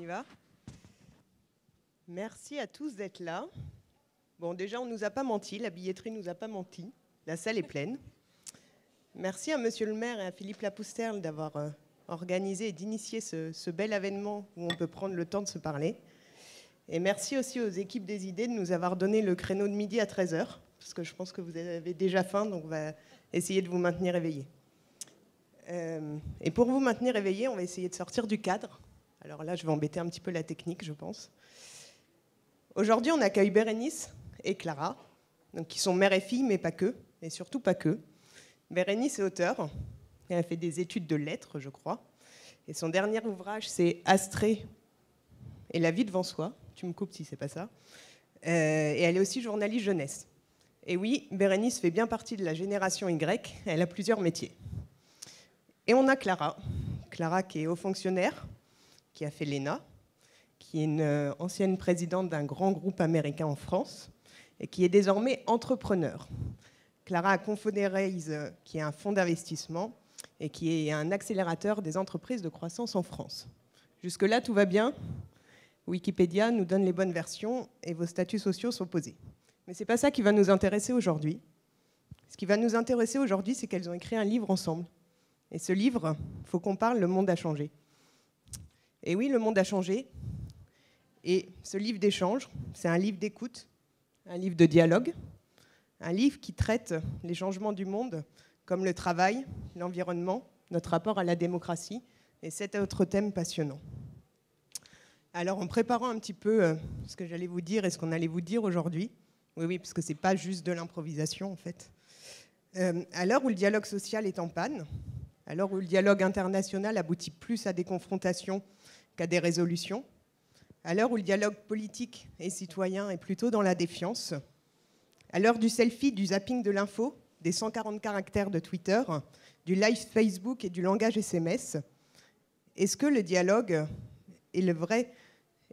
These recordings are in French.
Y va Merci à tous d'être là. Bon, déjà, on ne nous a pas menti, la billetterie ne nous a pas menti. La salle est pleine. Merci à Monsieur le maire et à Philippe Lapousterle d'avoir euh, organisé et d'initier ce, bel événement où on peut prendre le temps de se parler. Et merci aussi aux équipes des idées de nous avoir donné le créneau de midi à 13h, parce que je pense que vous avez déjà faim, donc on va essayer de vous maintenir éveillés. Euh, et pour vous maintenir éveillés, on va essayer de sortir du cadre. Alors là, je vais embêter un petit peu la technique, je pense. Aujourd'hui, on accueille Bérénice et Clara, donc qui sont mère et fille, mais pas que, et surtout pas que. Bérénice est auteure, elle a fait des études de lettres, je crois, et son dernier ouvrage, c'est Astrée et la vie devant soi. Tu me coupes si c'est pas ça. Euh, et elle est aussi journaliste jeunesse. Et oui, Bérénice fait bien partie de la génération Y, elle a plusieurs métiers. Et on a Clara, Clara qui est haut fonctionnaire, qui a fait l'ENA, qui est une euh, ancienne présidente d'un grand groupe américain en France et qui est désormais entrepreneur. Clara a euh, qui est un fonds d'investissement et qui est un accélérateur des entreprises de croissance en France. Jusque-là, tout va bien? Wikipédia nous donne les bonnes versions et vos statuts sociaux sont posés. Mais ce n'est pas ça qui va nous intéresser aujourd'hui. Ce qui va nous intéresser aujourd'hui, c'est qu'elles ont écrit un livre ensemble. Et ce livre, faut qu'on parle, Le monde a changé. Et oui, le monde a changé. Et ce livre d'échange, c'est un livre d'écoute, un livre de dialogue, un livre qui traite les changements du monde comme le travail, l'environnement, notre rapport à la démocratie et cet autre thème passionnant. Alors, en préparant un petit peu euh, ce que j'allais vous dire et ce qu'on allait vous dire aujourd'hui, oui, oui, parce que ce n'est pas juste de l'improvisation en fait, euh, à l'heure où le dialogue social est en panne, à l'heure où le dialogue international aboutit plus à des confrontations qu'à des résolutions, à l'heure où le dialogue politique et citoyen est plutôt dans la défiance, à l'heure du selfie, du zapping de l'info, des 140 caractères de Twitter, du live Facebook et du langage SMS, est-ce que le dialogue est le vrai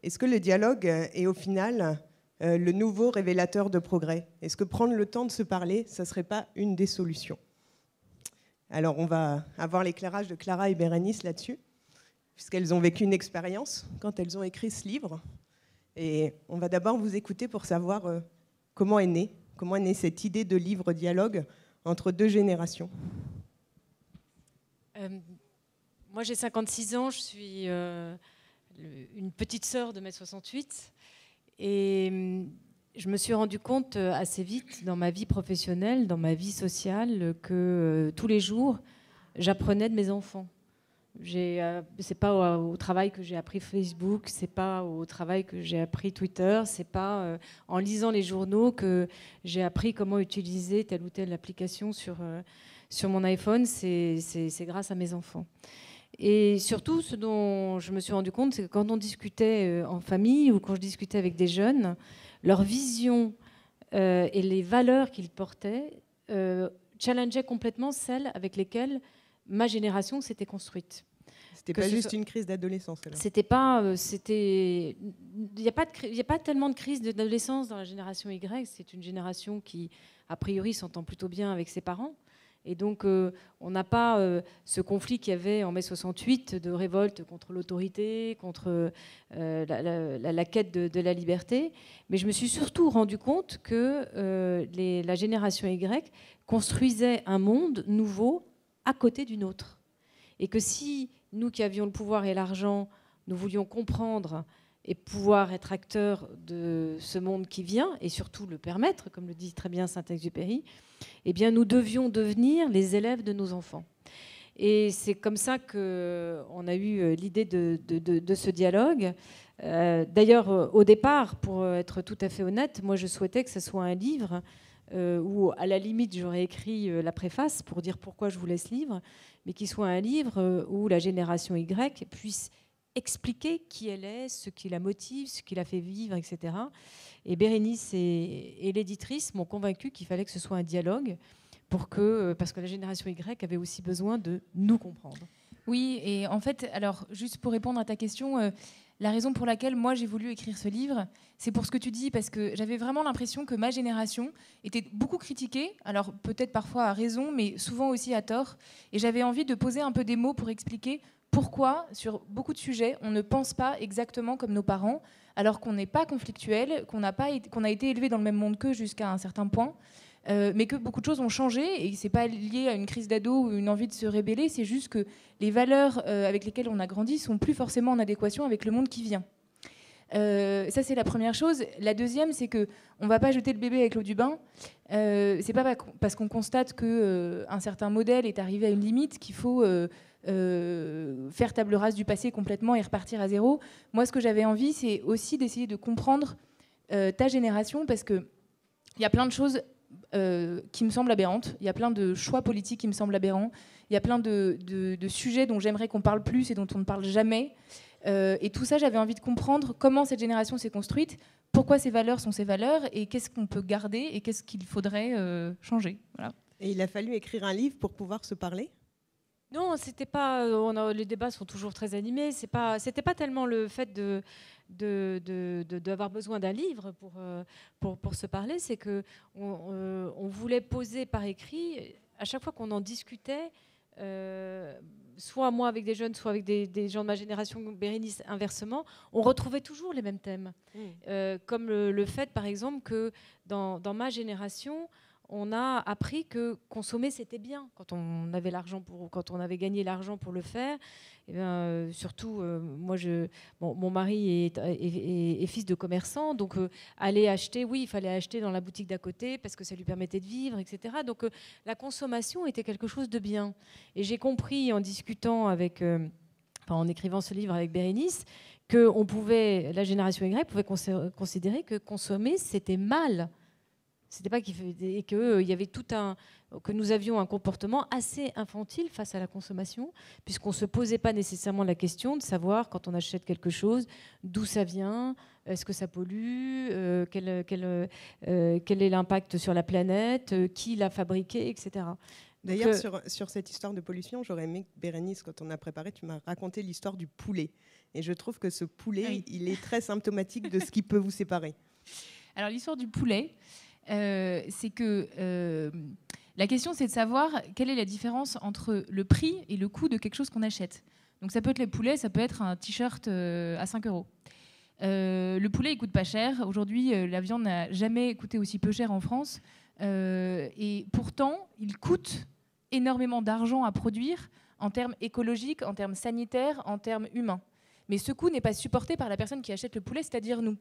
Est-ce que le dialogue est au final euh, le nouveau révélateur de progrès? Est-ce que prendre le temps de se parler, ça ne serait pas une des solutions? Alors on va avoir l'éclairage de Clara et Bérénice là-dessus puisqu'elles ont vécu une expérience quand elles ont écrit ce livre. Et on va d'abord vous écouter pour savoir euh, comment est née, comment est née cette idée de livre dialogue entre deux générations. Euh, moi j'ai 56 ans, je suis euh, une petite sœur de mai 68 et je me suis rendu compte assez vite dans ma vie professionnelle, dans ma vie sociale, que tous les jours j'apprenais de mes enfants. Euh, c'est pas au, travail que j'ai appris Facebook, c'est pas au travail que j'ai appris Twitter, c'est pas euh, en lisant les journaux que j'ai appris comment utiliser telle ou telle application sur, euh, sur mon iPhone, c'est grâce à mes enfants. Et surtout, ce dont je me suis rendu compte, c'est que quand on discutait en famille ou quand je discutais avec des jeunes, leur vision et les valeurs qu'ils portaient challengeaient complètement celles avec lesquelles ma génération s'était construite. C'était pas juste une crise d'adolescence. C'était pas, euh, c'était, il n'y a pas a pas tellement de crise d'adolescence dans la génération Y. C'est une génération qui, a priori, s'entend plutôt bien avec ses parents. Et donc, euh, on n'a pas euh, ce conflit qu'il y avait en mai 68 de révolte contre l'autorité, contre la, quête de, la liberté. Mais je me suis surtout rendu compte que la génération Y construisait un monde nouveau à côté d'une autre. Et que si nous qui avions le pouvoir et l'argent, nous voulions comprendre et pouvoir être acteurs de ce monde qui vient, et surtout le permettre, comme le dit très bien Saint-Exupéry, eh bien nous devions devenir les élèves de nos enfants. Et c'est comme ça qu'on a eu euh, l'idée de, ce dialogue. Euh, d'ailleurs, au départ, pour être tout à fait honnête, moi je souhaitais que ce soit un livre euh, où à la limite j'aurais écrit la préface pour dire pourquoi je voulais ce livre, mais qui soit un livre euh, où la génération Y puisse expliquer qui elle est, ce qui la motive, ce qui la fait vivre, etc. Et Bérénice et, l'éditrice m'ont convaincu qu'il fallait que ce soit un dialogue pour que, euh, parce que la génération Y avait aussi besoin de nous comprendre. Oui, et en fait, alors juste pour répondre à ta question, euh, la raison pour laquelle moi j'ai voulu écrire ce livre, c'est pour ce que tu dis, parce que j'avais vraiment l'impression que ma génération était beaucoup critiquée, alors peut-être parfois à raison, mais souvent aussi à tort, et j'avais envie de poser un peu des mots pour expliquer pourquoi, sur beaucoup de sujets, on ne pense pas exactement comme nos parents, alors qu'on n'est pas conflictuel, qu'on a, qu'on a été élevé dans le même monde qu'eux jusqu'à un certain point, euh, mais que beaucoup de choses ont changé et c'est pas lié à une crise d'ado ou une envie de se rébeller, c'est juste que les valeurs euh, avec lesquelles on a grandi sont plus forcément en adéquation avec le monde qui vient. Euh, ça c'est la première chose. La deuxième, c'est que on va pas jeter le bébé avec l'eau du bain. c'est pas parce qu'on constate que un certain modèle est arrivé à une limite qu'il faut faire table rase du passé complètement et repartir à zéro. Moi, ce que j'avais envie, c'est aussi d'essayer de comprendre ta génération parce que il y a plein de choses euh, qui me semblent aberrantes. Il y a plein de choix politiques qui me semblent aberrants. Il y a plein de, sujets dont j'aimerais qu'on parle plus et dont on ne parle jamais. Euh, et tout ça, j'avais envie de comprendre comment cette génération s'est construite, pourquoi ces valeurs sont ces valeurs, et qu'est-ce qu'on peut garder et qu'est-ce qu'il faudrait euh, changer. Et il a fallu écrire un livre pour pouvoir se parler? Non, c'était pas. On a, les débats sont toujours très animés. C'est pas. C'était pas tellement le fait de d'avoir besoin d'un livre pour, euh, pour, pour, se parler, c'est que euh, on, voulait poser par écrit, à chaque fois qu'on en discutait, euh, soit moi avec des jeunes, soit avec des, gens de ma génération, Bérénice, inversement, on retrouvait toujours les mêmes thèmes. Mmh. comme le, fait, par exemple, que dans, dans ma génération, on a appris que consommer c'était bien. Quand on avait l'argent pour quand on avait gagné l'argent pour le faire et eh euh, surtout euh, moi je mon mari est, fils de commerçant donc euh, aller acheter oui il fallait acheter dans la boutique d'à côté parce que ça lui permettait de vivre etc donc la consommation était quelque chose de bien. Et j'ai compris en discutant avec en écrivant ce livre avec Bérénice que on pouvait la génération Y pouvait considérer que consommer c'était mal c'était pas qu'il et que euh, il y avait tout un que nous avions un comportement assez infantile face à la consommation, puisqu'on se posait pas nécessairement la question de savoir quand on achète quelque chose d'où ça vient, est-ce que ça pollue, euh, quel, quel, euh, quel, est l'impact sur la planète, qui l'a fabriqué, etc. D'ailleurs, sur, sur, cette histoire de pollution, j'aurais aimé que Bérénice, quand on a préparé, tu m'as raconté l'histoire du poulet. Et je trouve que ce poulet, il est très symptomatique de ce qui peut vous séparer. Alors l'histoire du poulet, euh, c'est que euh, la question, c'est de savoir quelle est la différence entre le prix et le coût de quelque chose qu'on achète. Donc ça peut être les poulets, ça peut être un t-shirt euh, à 5 euros. le poulet, il coûte pas cher. Aujourd'hui, la viande n'a jamais coûté aussi peu cher en France. et pourtant, il coûte énormément d'argent à produire en termes écologiques, en termes sanitaires, en termes humains. Mais ce coût n'est pas supporté par la personne qui achète le poulet, c'est-à-dire nous.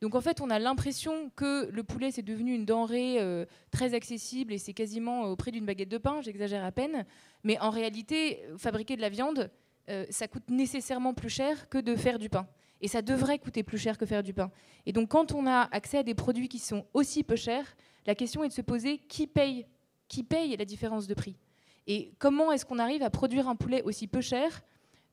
Donc en fait, on a l'impression que le poulet, c'est devenu une denrée euh, très accessible et c'est quasiment au prix d'une baguette de pain, j'exagère à peine. Mais en réalité, fabriquer de la viande, euh, ça coûte nécessairement plus cher que de faire du pain. Et ça devrait coûter plus cher que faire du pain. Et donc quand on a accès à des produits qui sont aussi peu chers, la question est de se poser qui paye, qui paye la différence de prix? Et comment est-ce qu'on arrive à produire un poulet aussi peu cher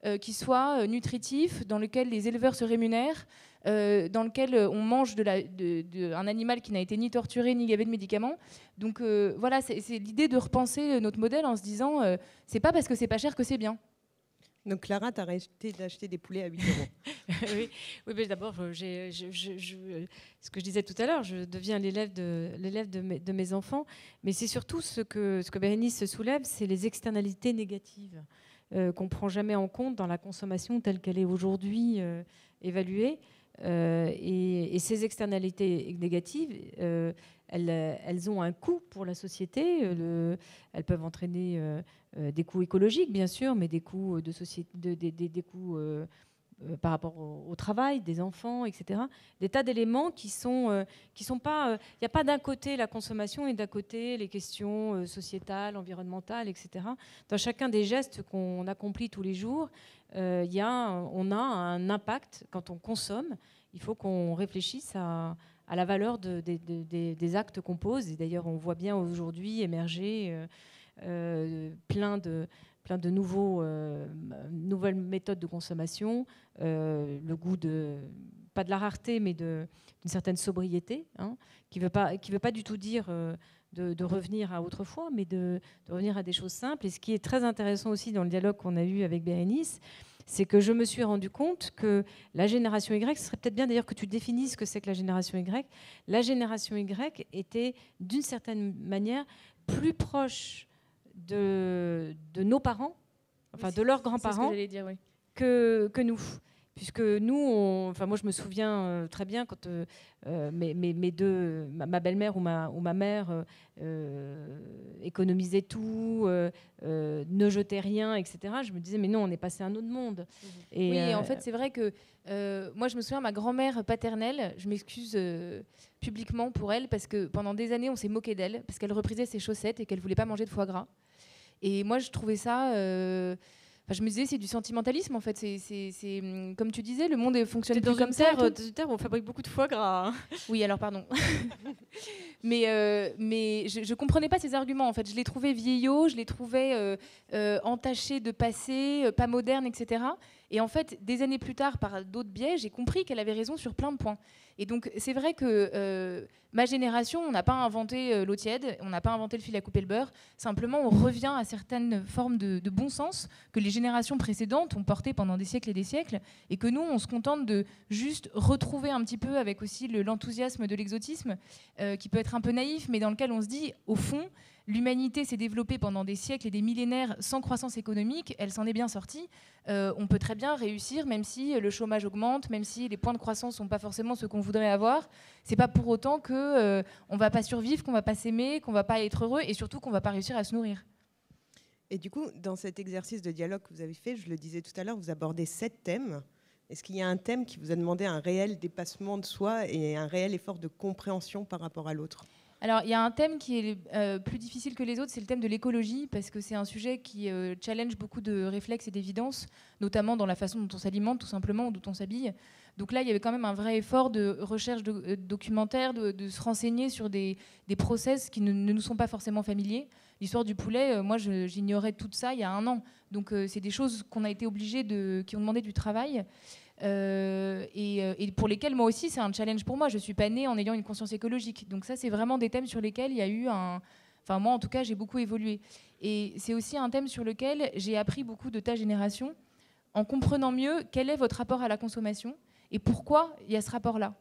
euh, qui soit nutritif, dans lequel les éleveurs se rémunèrent, euh, dans lequel euh, on mange de un animal qui n'a été ni torturé ni gavé de médicaments. Donc euh, voilà, c'est l'idée de repenser notre modèle en se disant c'est pas parce que c'est pas cher que c'est bien. Donc Clara, tu as arrêté d'acheter des poulets à 8 euros. oui, oui mais d'abord, ce que je disais tout à l'heure, je deviens l'élève de, de, mes, de mes enfants, mais c'est surtout ce que, ce que Bérénice soulève, c'est les externalités négatives qu'on ne prend jamais en compte dans la consommation telle qu'elle est aujourd'hui évaluée. Euh, et, ces externalités négatives, euh, elles, ont un coût pour la société. elles peuvent entraîner euh, des coûts écologiques, bien sûr, mais des coûts de société, des coûts par rapport au, travail des enfants, etc. Des tas d'éléments qui sont qui sont pas. Il n'y a pas d'un côté la consommation et d'un côté les questions sociétales, environnementales, etc. Dans chacun des gestes qu'on accomplit tous les jours, euh, y a, on a un impact quand on consomme. Il faut qu'on réfléchisse à, la valeur des actes qu'on pose. Et d'ailleurs, on voit bien aujourd'hui émerger euh, euh, plein de plein de nouveaux, nouvelles méthodes de consommation, le goût de, pas de la rareté, mais d'une certaine sobriété, hein, qui ne veut, pas, veut pas du tout dire de, revenir à autrefois, mais de, revenir à des choses simples. Et ce qui est très intéressant aussi dans le dialogue qu'on a eu avec Bérénice, c'est que je me suis rendu compte que la génération Y, ce serait peut-être bien d'ailleurs que tu définisses ce que c'est que la génération Y, la génération Y était d'une certaine manière plus proche de, de nos parents enfin de leurs grands-parents, que, que nous puisque nous, enfin moi je me souviens euh, très bien quand euh, euh, mes, deux, ma, belle-mère ou ma, ou ma mère économisaient tout, ne jetaient rien, etc. Je me disais mais non, on est passé à un autre monde. Mmh. Et, oui, en fait c'est vrai que moi je me souviens ma grand-mère paternelle, je m'excuse publiquement pour elle parce que pendant des années on s'est moqué d'elle parce qu'elle reprisait ses chaussettes et qu'elle voulait pas manger de foie gras. Et moi je trouvais ça je me disais, c'est du sentimentalisme en fait. C'est, hum, comme tu disais, le monde fonctionne plus comme ça. Terre, on fabrique beaucoup de foie gras. Hein. Oui, alors pardon. mais euh, mais je, ne comprenais pas ces arguments en fait. Je les trouvais vieillots, je les trouvais euh, euh, entachés de passé, pas modernes, etc. Et en fait, des années plus tard, par d'autres biais, j'ai compris qu'elle avait raison sur plein de points. Et donc, c'est vrai que euh, ma génération, on n'a pas inventé euh, l'eau tiède, on n'a pas inventé le fil à couper le beurre. Simplement, on revient à certaines formes de, bon sens que les générations précédentes ont portées pendant des siècles et des siècles, et que nous, on se contente de juste retrouver un petit peu avec aussi l'enthousiasme de l'exotisme, euh, qui peut être un peu naïf, mais dans lequel on se dit, au fond, L'humanité s'est développée pendant des siècles et des millénaires sans croissance économique, elle s'en est bien sortie. Euh, on peut très bien réussir, même si le chômage augmente, même si les points de croissance sont pas forcément ce qu'on voudrait avoir. C'est pas pour autant que euh, on va pas survivre, qu'on va pas s'aimer, qu'on va pas être heureux, et surtout qu'on va pas réussir à se nourrir. Et du coup, dans cet exercice de dialogue que vous avez fait, je le disais tout à l'heure, vous abordez sept thèmes. Est-ce qu'il y a un thème qui vous a demandé un réel dépassement de soi et un réel effort de compréhension par rapport à l'autre? Alors, il y a un thème qui est euh, plus difficile que les autres, c'est le thème de l'écologie, parce que c'est un sujet qui euh, challenge beaucoup de réflexes et d'évidence, notamment dans la façon dont on s'alimente, tout simplement, ou dont on s'habille. Donc là, il y avait quand même un vrai effort de recherche euh, documentaire, de, se renseigner sur des, process qui ne, nous sont pas forcément familiers. L'histoire du poulet, moi, j'ignorais tout ça il y a un an. Donc, c'est des choses qu'on a été obligés de, qui ont demandé du travail. Euh, euh, et, pour lesquels moi aussi c'est un challenge pour moi. Je suis pas née en ayant une conscience écologique. Donc ça c'est vraiment des thèmes sur lesquels il y a eu un... Enfin moi en tout cas j'ai beaucoup évolué. Et c'est aussi un thème sur lequel j'ai appris beaucoup de ta génération en comprenant mieux quel est votre rapport à la consommation et pourquoi il y a ce rapport-là.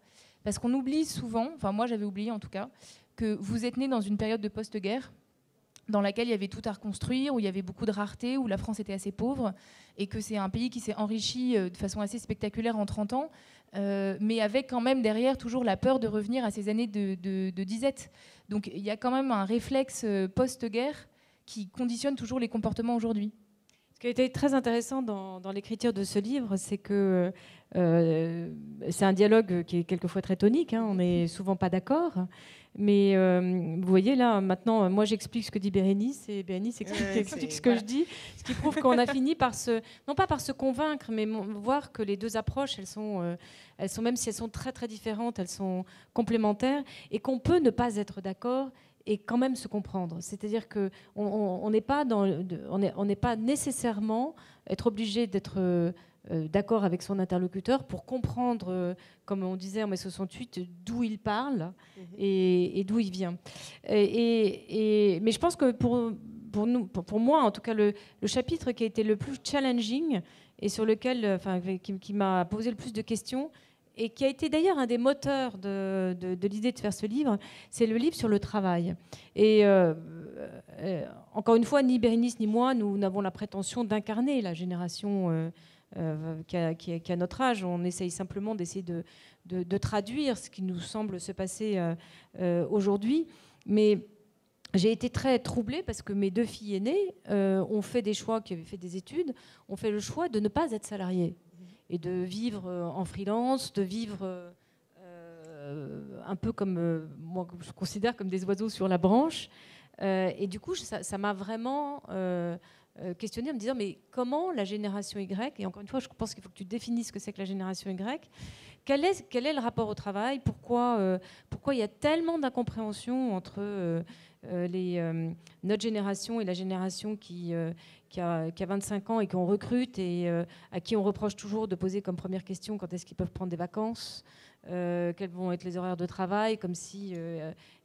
Parce qu'on oublie souvent, enfin moi j'avais oublié en tout cas, que vous êtes né dans une période de post-guerre dans laquelle il y avait tout à reconstruire, où il y avait beaucoup de rareté, où la France était assez pauvre, et que c'est un pays qui s'est enrichi euh, de façon assez spectaculaire en 30 ans, euh, mais avec quand même derrière toujours la peur de revenir à ces années de, disette. Donc il y a quand même un réflexe euh, post-guerre qui conditionne toujours les comportements aujourd'hui. Ce qui a été très intéressant dans, l'écriture de ce livre, c'est que c'est un dialogue qui est quelquefois très tonique, hein, on n'est souvent pas d'accord, mais euh, vous voyez là, maintenant, moi j'explique ce que dit Bérénice et Bérénice explique, ce que je dis, ce qui prouve qu'on a fini par se, non pas par se convaincre, mais voir que les deux approches, elles sont, euh, elles sont même si elles sont très très différentes, elles sont complémentaires et qu'on peut ne pas être d'accord et quand même se comprendre. C'est-à-dire que on n'est pas dans, on n'est pas nécessairement être obligé d'être euh, d'accord avec son interlocuteur pour comprendre, euh, comme on disait en mai 68, d'où il parle mhm. et, d'où il vient. Et, mais je pense que pour, pour, nous, pour, moi, en tout cas, le, chapitre qui a été le plus challenging et sur lequel, enfin, qui, m'a posé le plus de questions, et qui a été d'ailleurs un des moteurs de, de, l'idée de faire ce livre, c'est le livre sur le travail. Et euh, encore une fois, ni Bérénice ni moi, nous n'avons la prétention d'incarner la génération euh, qui, a, notre âge. On essaye simplement d'essayer de, traduire ce qui nous semble se passer euh, euh, aujourd'hui. Mais j'ai été très troublée parce que mes deux filles aînées ont fait des choix, qui avaient fait des études, ont fait le choix de ne pas être salariées et de vivre en freelance, de vivre un peu comme moi je considère comme des oiseaux sur la branche. et du coup, ça m'a vraiment euh, questionner en me disant mais comment la génération Y, et encore une fois je pense qu'il faut que tu définisses ce que c'est que la génération Y, quel est, quel est le rapport au travail, pourquoi, euh, pourquoi il y a tellement d'incompréhension entre euh, les, notre génération et la génération qui, qui, a, qui, a, 25 ans et qu'on recrute et à qui on reproche toujours de poser comme première question quand est-ce qu'ils peuvent prendre des vacances. quels vont être les horaires de travail, comme si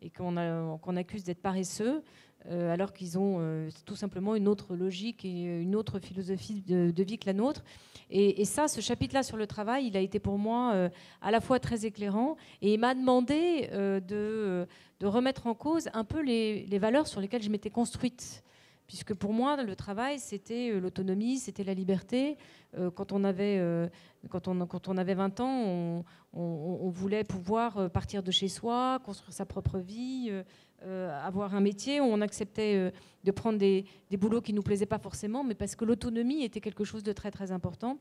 et qu'on qu'on accuse d'être paresseux. Euh, alors qu'ils ont euh, tout simplement une autre logique et une autre philosophie de, vie que la nôtre. Et, ça, ce chapitre-là sur le travail, il a été pour moi euh, à la fois très éclairant et il m'a demandé de, remettre en cause un peu les, valeurs sur lesquelles je m'étais construite puisque pour moi, le travail, c'était l'autonomie, c'était la liberté. quand, on avait, quand, on, quand on avait 20 ans, on, voulait pouvoir partir de chez soi, construire sa propre vie, avoir un métier. On acceptait de prendre des, des boulots qui ne nous plaisaient pas forcément, mais parce que l'autonomie était quelque chose de très très important.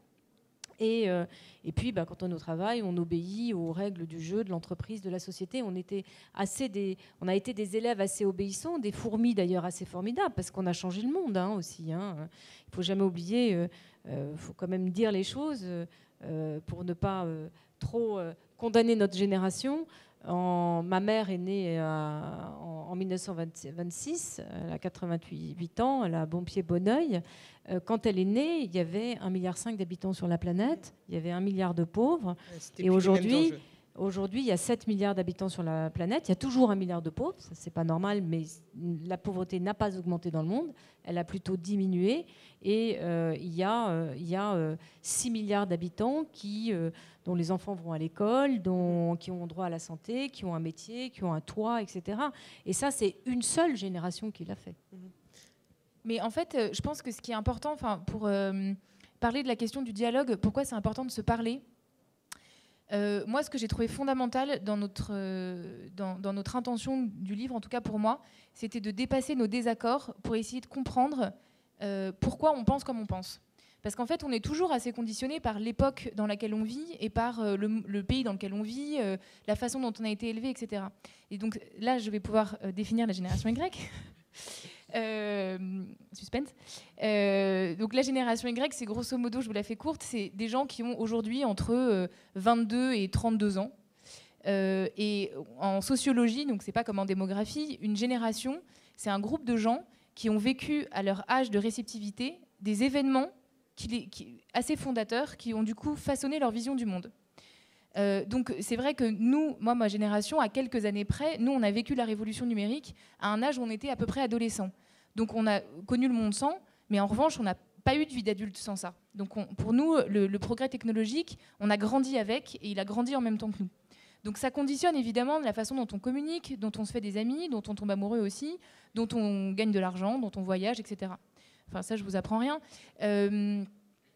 Et, euh, et, puis, bah, quand on est au travail, on obéit aux règles du jeu, de l'entreprise, de la société. On, était assez des, on a été des élèves assez obéissants, des fourmis d'ailleurs assez formidables, parce qu'on a changé le monde hein, aussi. Hein. Il ne faut jamais oublier, il euh, euh, faut quand même dire les choses pour ne pas trop condamner notre génération ma mère est née euh, en, 1926, elle a 88 ans, elle a bon pied, bon oeil. Euh, quand elle est née, il y avait 1,5 milliard d'habitants sur la planète, il y avait 1 milliard de pauvres. Et aujourd'hui, Aujourd'hui, il y a 7 milliards d'habitants sur la planète. Il y a toujours un milliard de pauvres. Ce n'est pas normal, mais la pauvreté n'a pas augmenté dans le monde. Elle a plutôt diminué. Et euh, il y a, a 6 milliards d'habitants qui dont les enfants vont à l'école, qui ont droit à la santé, qui ont un métier, qui ont un toit, etc. Et ça, c'est une seule génération qui l'a fait. Mhm. Mais en fait, euh, je pense que ce qui est important, pour euh, parler de la question du dialogue, pourquoi c'est important de se parler? Euh, moi, ce que j'ai trouvé fondamental dans notre, dans, dans, notre intention du livre, en tout cas pour moi, c'était de dépasser nos désaccords pour essayer de comprendre pourquoi on pense comme on pense. Parce qu'en fait, on est toujours assez conditionné par l'époque dans laquelle on vit et par euh, le, pays dans lequel on vit, euh, la façon dont on a été élevé, etc. Et donc là, je vais pouvoir euh, définir la génération Y. suspense. donc la génération Y, c'est grosso modo, je vous la fais courte, c'est des gens qui ont aujourd'hui entre 22 et 32 ans. et en sociologie, donc c'est pas comme en démographie, une génération, c'est un groupe de gens qui ont vécu à leur âge de réceptivité des événements assez fondateurs qui ont du coup façonné leur vision du monde. Euh, donc c'est vrai que nous, moi, ma génération, à quelques années près, nous, on a vécu la révolution numérique à un âge où on était à peu près adolescent. Donc on a connu le monde sans, mais en revanche, on n'a pas eu de vie d'adulte sans ça. Donc pour nous, le, progrès technologique, on a grandi avec et il a grandi en même temps que nous. Donc ça conditionne évidemment la façon dont on communique, dont on se fait des amis, dont on tombe amoureux aussi, dont on gagne de l'argent, dont on voyage, etc. Enfin, ça, je vous apprends rien. Euh,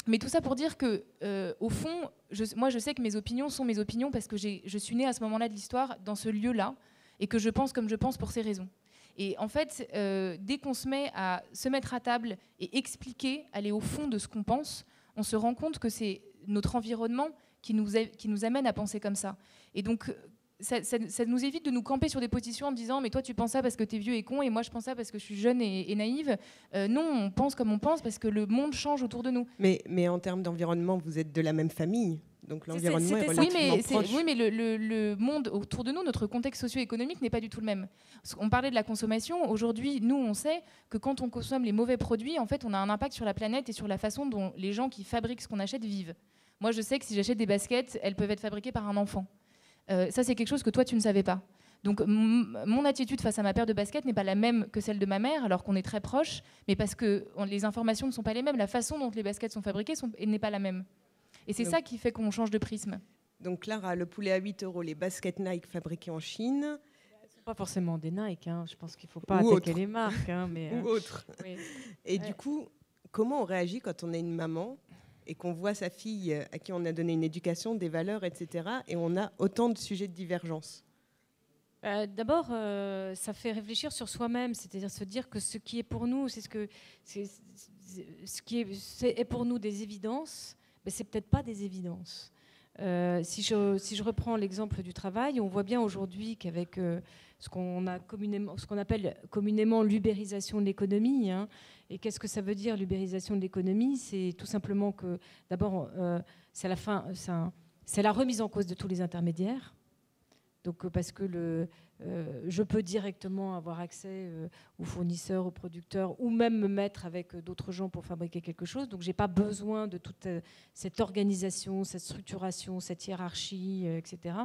mais tout ça pour dire que, euh, au fond, moi, je sais que mes opinions sont mes opinions parce que je suis née à ce moment-là de l'histoire, dans ce lieu-là, et que je pense comme je pense pour ces raisons. Et en fait, euh, dès qu'on se met à se mettre à table et expliquer, aller au fond de ce qu'on pense, on se rend compte que c'est notre environnement qui nous, qui nous amène à penser comme ça. Et donc, ça, nous évite de nous camper sur des positions en disant mais toi tu penses ça parce que tu es vieux et con et moi je pense ça parce que je suis jeune et, naïve. Euh, non, on pense comme on pense parce que le monde change autour de nous. Mais, mais en termes d'environnement, vous êtes de la même famille. Donc l'environnement est, relativement oui, mais proche. Oui, mais le, monde autour de nous, notre contexte socio-économique n'est pas du tout le même. On parlait de la consommation. Aujourd'hui, nous, on sait que quand on consomme les mauvais produits, en fait, on a un impact sur la planète et sur la façon dont les gens qui fabriquent ce qu'on achète vivent. Moi, je sais que si j'achète des baskets, elles peuvent être fabriquées par un enfant. Euh, ça, c'est quelque chose que toi, tu ne savais pas. Donc mon attitude face à ma paire de baskets n'est pas la même que celle de ma mère, alors qu'on est très proches, mais parce que les informations ne sont pas les mêmes, la façon dont les baskets sont fabriquées n'est pas la même. Et c'est ça qui fait qu'on change de prisme. Donc Clara, le poulet à 8 euros, les baskets Nike fabriquées en Chine. Pas forcément des Nike, hein. je pense qu'il ne faut pas attaquer les marques. Hein, mais, Ou euh, autres. Et du coup, comment on réagit quand on est une maman et qu'on voit sa fille euh, à qui on a donné une éducation, des valeurs, etc., et on a autant de sujets de divergence euh, D'abord, euh, ça fait réfléchir sur soi-même, c'est-à-dire se dire que ce qui est pour nous, c'est ce que ce qui est, pour nous des évidences, mais c'est peut-être pas des évidences. si, je, si je reprends l'exemple du travail, on voit bien aujourd'hui qu'avec ce qu'on appelle communément l'ubérisation de l'économie, hein, et qu'est-ce que ça veut dire l'ubérisation de l'économie? C'est tout simplement que d'abord, euh, c'est la c'est la remise en cause de tous les intermédiaires. Donc euh, parce que le, euh, je peux directement avoir accès aux fournisseurs, aux producteurs, ou même me mettre avec d'autres gens pour fabriquer quelque chose. Donc j'ai pas besoin de toute cette organisation, cette structuration, cette hiérarchie, etc.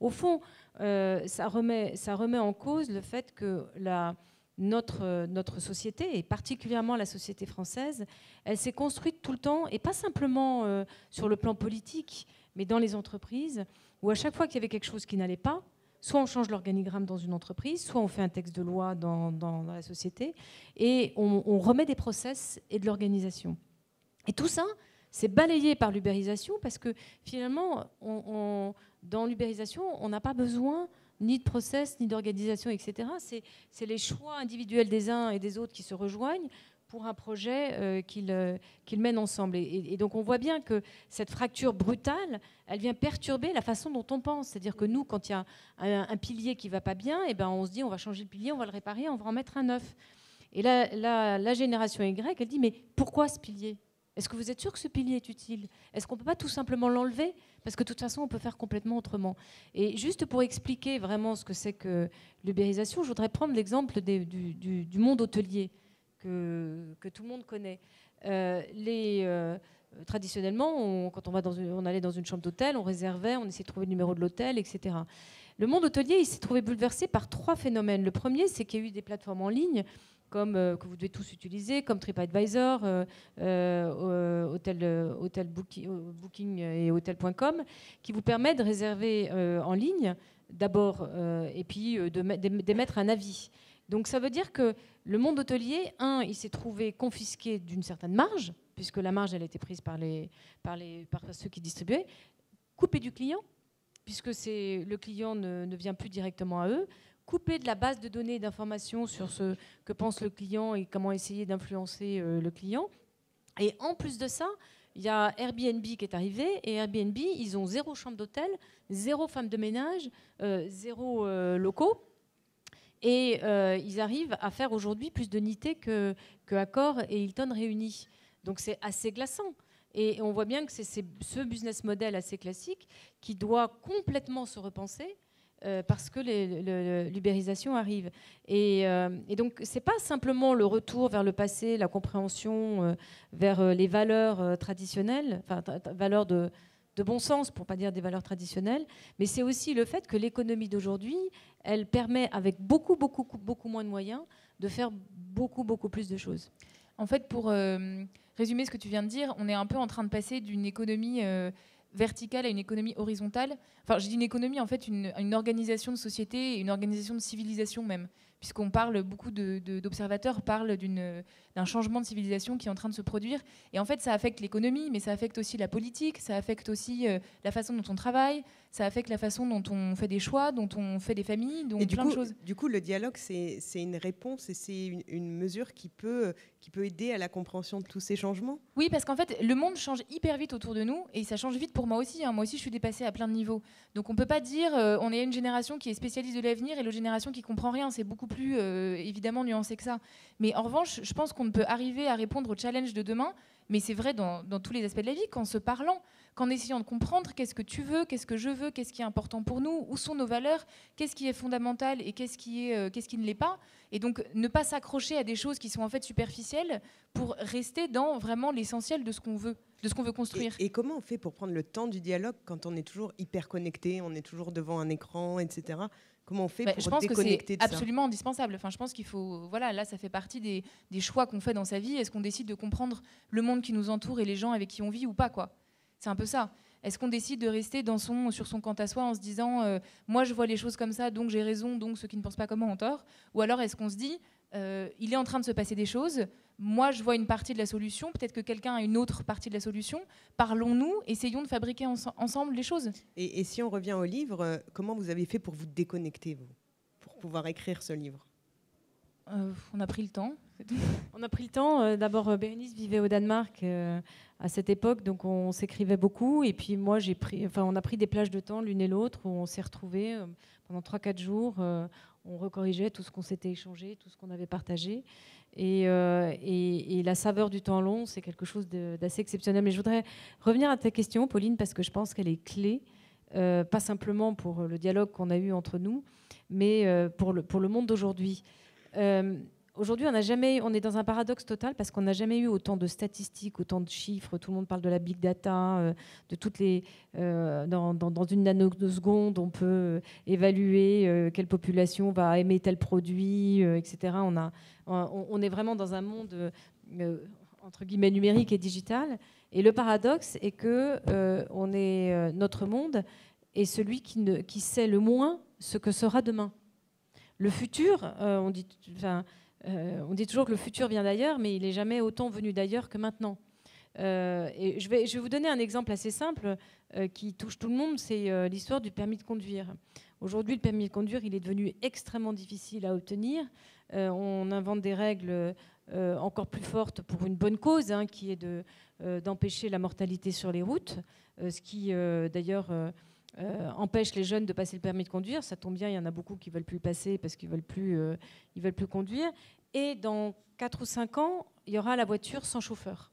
Au fond, ça remet, ça remet en cause le fait que la notre, notre société, et particulièrement la société française, elle s'est construite tout le temps, et pas simplement euh, sur le plan politique, mais dans les entreprises, où à chaque fois qu'il y avait quelque chose qui n'allait pas, soit on change l'organigramme dans une entreprise, soit on fait un texte de loi dans, la société, et on, remet des process et de l'organisation. Et tout ça, c'est balayé par l'ubérisation, parce que finalement, dans l'ubérisation, on n'a pas besoin ni de process, ni d'organisation, etc. C'est les choix individuels des uns et des autres qui se rejoignent pour un projet euh, euh, qu'ils mènent ensemble. Et, donc on voit bien que cette fracture brutale, elle vient perturber la façon dont on pense. C'est-à-dire que nous, quand il y a un, pilier qui va pas bien, et eh ben on se dit on va changer le pilier, on va le réparer, on va en mettre un neuf. Et là, la génération Y, elle dit mais pourquoi ce pilier? Est-ce que vous êtes sûr que ce pilier est utile? Est-ce qu'on ne peut pas tout simplement l'enlever? Parce que de toute façon, on peut faire complètement autrement. Et juste pour expliquer vraiment ce que c'est que l'ubérisation, je voudrais prendre l'exemple du monde hôtelier que, tout le monde connaît. Euh, euh, traditionnellement, quand on, allait dans une chambre d'hôtel, on réservait, on essayait de trouver le numéro de l'hôtel, etc. Le monde hôtelier, s'est trouvé bouleversé par trois phénomènes. Le premier, c'est qu'il y a eu des plateformes en ligne comme euh, que vous devez tous utiliser, comme TripAdvisor, Hotel, Hotel booking, et Hotel.com, qui vous permettent de réserver en ligne d'abord et puis d'émettre un avis. Donc ça veut dire que le monde hôtelier, un, il s'est trouvé confisqué d'une certaine marge, puisque la marge, elle a été prise par, les, ceux qui distribuaient, coupé du client, puisque le client ne, ne, vient plus directement à eux, coupé de la base de données d'informations sur ce que pense le client et comment essayer d'influencer euh, le client. Et en plus de ça, il y a Airbnb qui est arrivé, et Airbnb, ils ont zéro chambre d'hôtel, zéro femme de ménage, euh, zéro euh, locaux. Et euh, ils arrivent à faire aujourd'hui plus de nités que, que Accor et Hilton réunis. Donc c'est assez glaçant. Et on voit bien que c'est ce business model assez classique qui doit complètement se repenser euh, parce que l'ubérisation arrive. Et, euh, donc, ce n'est pas simplement le retour vers le passé, la compréhension vers les valeurs traditionnelles, enfin, valeurs de, de bon sens, pour pas dire des valeurs traditionnelles, mais c'est aussi le fait que l'économie d'aujourd'hui, elle permet, avec beaucoup, beaucoup, beaucoup moins de moyens, de faire beaucoup, beaucoup plus de choses. En fait, pour euh, résumer ce que tu viens de dire, on est un peu en train de passer d'une économie euh, verticale à une économie horizontale. Enfin, je dis une économie, en fait, une, organisation de société une organisation de civilisation même puisqu'on parle, beaucoup d'observateurs parlent d'un changement de civilisation qui est en train de se produire. Et en fait, ça affecte l'économie, mais ça affecte aussi la politique, ça affecte aussi euh, la façon dont on travaille, ça affecte la façon dont on fait des choix, dont on fait des familles, donc plein de choses. Du coup, le dialogue, c'est une réponse et c'est une, une, mesure qui peut, qui peut aider à la compréhension de tous ces changements? Oui, parce qu'en fait, le monde change hyper vite autour de nous et ça change vite pour moi aussi. Hein. Moi aussi, je suis dépassée à plein de niveaux. Donc on ne peut pas dire euh, on est une génération qui est spécialiste de l'avenir et l'autre génération qui comprend rien. C'est beaucoup plus euh, évidemment nuancé que ça. Mais en revanche, je pense qu'on ne peut arriver à répondre au challenge de demain, mais c'est vrai dans, dans tous les aspects de la vie, qu'en se parlant qu'en essayant de comprendre qu'est-ce que tu veux, qu'est-ce que je veux, qu'est-ce qui est important pour nous, où sont nos valeurs, qu'est-ce qui est fondamental et qu'est-ce qui, est, euh, qu'est-ce qui ne l'est pas. Et donc ne pas s'accrocher à des choses qui sont en fait superficielles pour rester dans vraiment l'essentiel de ce qu'on veut, de ce qu'on veut construire. Et, comment on fait pour prendre le temps du dialogue quand on est toujours hyper connecté, on est toujours devant un écran, etc. Comment on fait bah, pour je pense déconnecter que c'est absolument indispensable. Enfin, je pense qu'il faut, voilà, là, ça fait partie des, des choix qu'on fait dans sa vie. Est-ce qu'on décide de comprendre le monde qui nous entoure et les gens avec qui on vit ou pas, quoi? C'est un peu ça. Est-ce qu'on décide de rester dans son, sur son quant à soi en se disant euh, moi je vois les choses comme ça, donc j'ai raison, donc ceux qui ne pensent pas comme moi ont tort Ou alors est-ce qu'on se dit euh, il est en train de se passer des choses, moi je vois une partie de la solution, peut-être que quelqu'un a une autre partie de la solution, parlons-nous, essayons de fabriquer ensemble les choses. Et, et, si on revient au livre, euh, comment vous avez fait pour vous déconnecter, vous, pour pouvoir écrire ce livre? On a pris le temps. On a pris le temps. D'abord, Bérénice vivait au Danemark à cette époque, donc on s'écrivait beaucoup. Et puis moi, j'ai pris, enfin, on a pris des plages de temps l'une et l'autre où on s'est retrouvés euh, pendant 3-4 jours. Euh, on recorrigeait tout ce qu'on s'était échangé, tout ce qu'on avait partagé. Euh, et, et, la saveur du temps long, c'est quelque chose d'assez exceptionnel. Mais je voudrais revenir à ta question, Pauline, parce que je pense qu'elle est clé, pas simplement pour le dialogue qu'on a eu entre nous, mais le, pour le monde d'aujourd'hui. Aujourd'hui, on, on est dans un paradoxe total parce qu'on n'a jamais eu autant de statistiques, autant de chiffres. Tout le monde parle de la big data, euh, de toutes les. Euh, dans, une nanoseconde, on peut évaluer euh, quelle population va aimer tel produit, etc. On, est vraiment dans un monde entre guillemets numérique et digital. Et le paradoxe est que on est notre monde est celui qui, sait le moins ce que sera demain. Le futur, on, dit, on dit toujours que le futur vient d'ailleurs, mais il n'est jamais autant venu d'ailleurs que maintenant. et je, vais, vous donner un exemple assez simple qui touche tout le monde, c'est l'histoire du permis de conduire. Aujourd'hui, le permis de conduire, il est devenu extrêmement difficile à obtenir. on invente des règles euh, encore plus forte pour une bonne cause, hein, qui est de, euh, d'empêcher la mortalité sur les routes, euh, ce qui d'ailleurs empêche les jeunes de passer le permis de conduire. Ça tombe bien, il y en a beaucoup qui veulent plus le passer parce qu'ils veulent plus, ils veulent plus conduire. Et dans 4 ou 5 ans, il y aura la voiture sans chauffeur.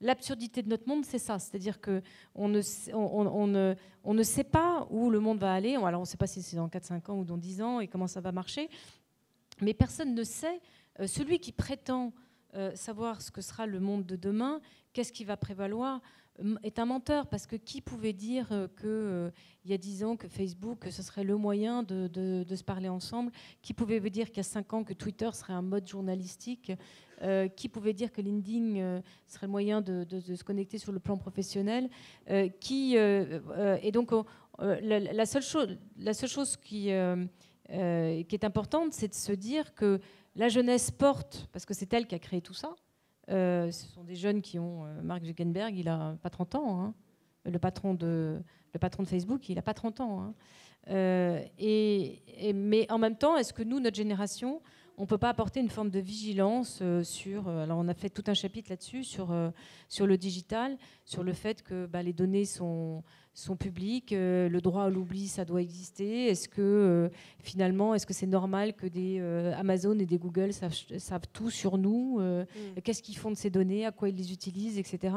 L'absurdité de notre monde, c'est ça. C'est-à-dire qu'on ne, on, ne, on ne sait pas où le monde va aller. Alors, on ne sait pas si c'est dans 4-5 ans ou dans 10 ans et comment ça va marcher. Mais personne ne sait euh, celui qui prétend euh, savoir ce que sera le monde de demain, qu'est-ce qui va prévaloir, est un menteur parce que qui pouvait dire euh, qu'il y a dix ans que Facebook ce serait le moyen de, se parler ensemble? Qui pouvait dire qu'il y a cinq ans que Twitter serait un mode journalistique? Qui pouvait dire que LinkedIn serait le moyen de, se connecter sur le plan professionnel? Qui et donc la, seule chose, la seule chose qui est importante, c'est de se dire que la jeunesse porte, parce que c'est elle qui a créé tout ça. Euh, ce sont des jeunes qui ont. Euh, Mark Zuckerberg, il a pas 30 ans. Hein. Le, patron de, Facebook, il n'a pas 30 ans. Hein. Euh, mais en même temps, est-ce que nous, notre génération, on ne peut pas apporter une forme de vigilance sur. alors, on a fait tout un chapitre là-dessus, sur, sur le digital, sur le fait que bah, les données sont, sont publics, euh, le droit à l'oubli, ça doit exister. Est-ce que euh, finalement, est-ce que c'est normal que des euh, Amazon et des Google savent, tout sur nous mm. Qu'est-ce qu'ils font de ces données À quoi ils les utilisent, etc.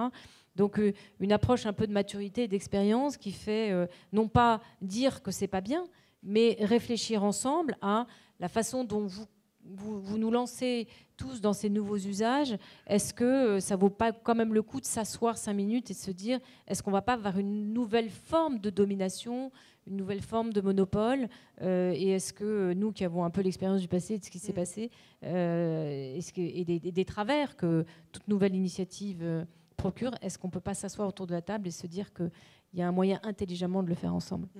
Donc une approche un peu de maturité et d'expérience qui fait non pas dire que c'est pas bien, mais réfléchir ensemble à la façon dont vous vous, nous lancez tous dans ces nouveaux usages, est-ce que euh, ça vaut pas quand même le coup de s'asseoir cinq minutes et de se dire, est-ce qu'on va pas vers une nouvelle forme de domination, une nouvelle forme de monopole euh, Et est-ce que euh, nous, qui avons un peu l'expérience du passé, de ce qui s'est mm. passé, est-ce que, et des, travers que toute nouvelle initiative procure, est-ce qu'on peut pas s'asseoir autour de la table et se dire qu'il y a un moyen intelligemment de le faire ensemble? Mm.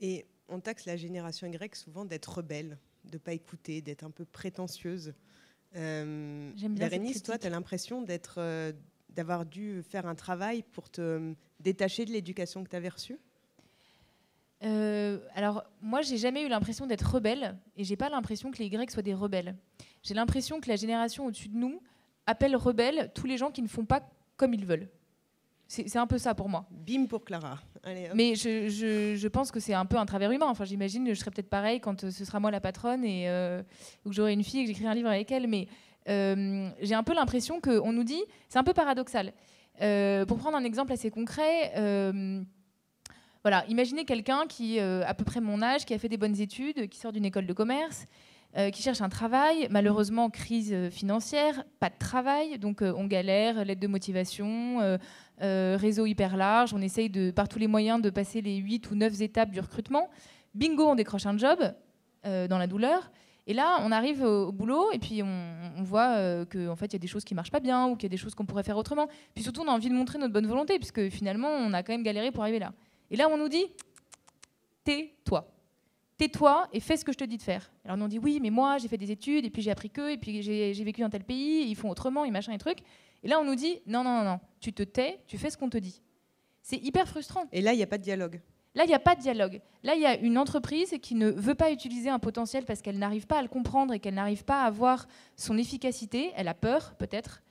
Et on taxe la génération Y souvent d'être rebelle de pas écouter, d'être un peu prétentieuse. Euh, Bérénice, toi, tu as l'impression d'être, euh, d'avoir dû faire un travail pour te détacher de l'éducation que tu avais reçue? Euh, alors, moi, j'ai jamais eu l'impression d'être rebelle, et j'ai pas l'impression que les Grecs soient des rebelles. J'ai l'impression que la génération au-dessus de nous appelle rebelles tous les gens qui ne font pas comme ils veulent. C'est un peu ça pour moi. Bim pour Clara. Mais je, pense que c'est un peu un travers humain. Enfin, j'imagine que je serai peut-être pareil quand euh, ce sera moi la patronne et euh, ou que j'aurai une fille et que j'écris un livre avec elle. Mais euh, j'ai un peu l'impression qu'on nous dit, c'est un peu paradoxal. pour prendre un exemple assez concret, voilà, imaginez quelqu'un qui, à peu près mon âge, qui a fait des bonnes études, qui sort d'une école de commerce, qui cherche un travail. Malheureusement, crise financière, pas de travail, donc on galère, l'aide de motivation, euh, réseau hyper large, on essaye par tous les moyens de passer les 8 ou 9 étapes du recrutement. Bingo, on décroche un job euh, dans la douleur. Et là, on arrive au, boulot et puis on, voit euh, qu'en fait, il y a des choses qui marchent pas bien ou qu'il y a des choses qu'on pourrait faire autrement. Puis surtout, on a envie de montrer notre bonne volonté puisque finalement, on a quand même galéré pour arriver là. Et là, on nous dit tais-toi. Tais-toi et fais ce que je te dis de faire. Alors, on nous dit oui, mais moi, j'ai fait des études et puis j'ai appris que, et puis j'ai vécu dans tel pays, ils font autrement, et machin et trucs. Et là, on nous dit non, non, non, non, tu te tais, tu fais ce qu'on te dit. C'est hyper frustrant. Et là, il n'y a pas de dialogue. Là, il n'y a pas de dialogue. Là, il y a une entreprise qui ne veut pas utiliser un potentiel parce qu'elle n'arrive pas à le comprendre et qu'elle n'arrive pas à voir son efficacité. Elle a peur, peut-être.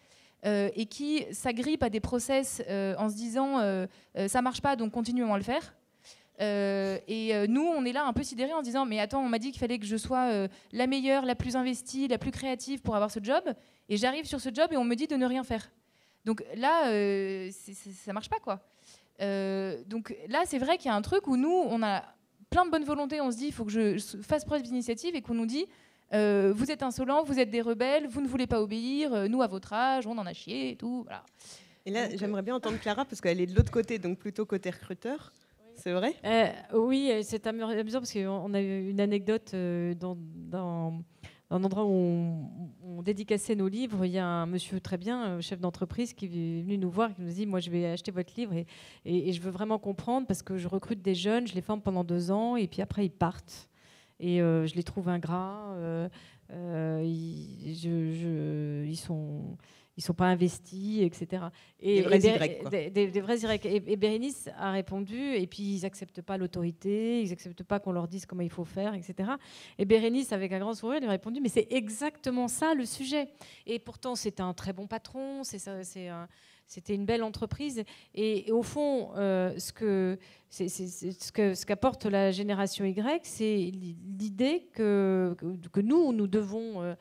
Euh, et qui s'agrippe à des process euh, en se disant euh, ça marche pas, donc continuons à le faire. Et nous, on est là un peu sidérés en se disant mais attends, on m'a dit qu'il fallait que je sois la meilleure, la plus investie, la plus créative pour avoir ce job. Et j'arrive sur ce job et on me dit de ne rien faire. Donc là, euh, ça marche pas, quoi. Euh, donc là, c'est vrai qu'il y a un truc où nous, on a plein de bonne volonté, on se dit, il faut que je fasse preuve d'initiative et qu'on nous dit, euh, vous êtes insolents, vous êtes des rebelles, vous ne voulez pas obéir, euh, nous, à votre âge, on en a chié et tout. Voilà. Et là, j'aimerais bien entendre Clara, parce qu'elle est de l'autre côté, donc plutôt côté recruteur. C'est vrai? Oui, c'est amusant parce qu'on a eu une anecdote dans, dans dans l'endroit où on, dédicaçait nos livres, il y a un monsieur très bien, chef d'entreprise, qui est venu nous voir qui nous dit Moi, je vais acheter votre livre et, je veux vraiment comprendre parce que je recrute des jeunes, je les forme pendant deux ans et puis après, ils partent. Et je les trouve ingrats. ils sont ils sont pas investis, etc. Et, des vrais Y. Des, vrais Y. Et, Bérénice a répondu, et puis ils n'acceptent pas l'autorité, ils n'acceptent pas qu'on leur dise comment il faut faire, etc. Et Bérénice, avec un grand sourire, lui a répondu, mais c'est exactement ça le sujet. Et pourtant, c'est un très bon patron, c'est c'était une belle entreprise. Et, au fond, euh, ce que ce qu'apporte la génération Y, c'est l'idée que, que, nous, nous devons euh,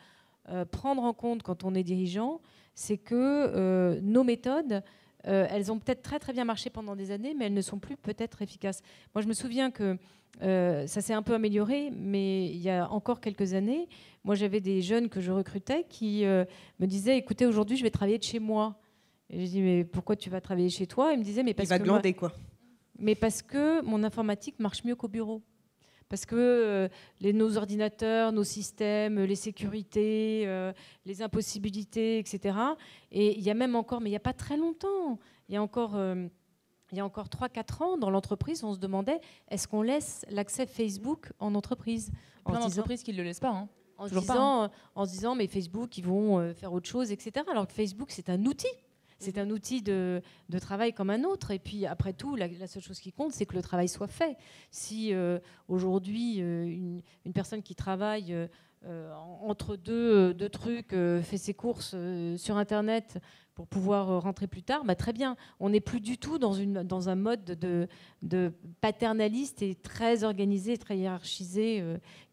euh, prendre en compte quand on est dirigeant, c'est que euh, nos méthodes, euh, elles ont peut-être très très bien marché pendant des années, mais elles ne sont plus peut-être efficaces. Moi, je me souviens que euh, ça s'est un peu amélioré, mais il y a encore quelques années, moi j'avais des jeunes que je recrutais qui me disaient écoutez, aujourd'hui je vais travailler de chez moi. Et je dis mais pourquoi tu vas travailler chez toi? Ils me disaient mais parce il va que. glander, quoi. Mais parce que mon informatique marche mieux qu'au bureau parce que euh, les, nos ordinateurs, nos systèmes, les sécurités, euh, les impossibilités, etc. Et il y a même encore, mais il n'y a pas très longtemps, il y a encore... Euh, il y a encore 3-4 ans, dans l'entreprise, on se demandait est-ce qu'on laisse l'accès Facebook en entreprise? Plein d'entreprises qui ne le laissent pas. Hein. En, disant, hein. en se disant, mais Facebook, ils vont faire autre chose, etc. Alors que Facebook, c'est un outil. C'est un outil de, travail comme un autre. Et puis, après tout, la, seule chose qui compte, c'est que le travail soit fait. Si euh, aujourd'hui, euh, une, personne qui travaille euh, entre deux, trucs fait ses courses sur Internet pour pouvoir rentrer plus tard, bah, très bien. On n'est plus du tout dans, un mode de, de paternaliste et très organisé, très hiérarchisé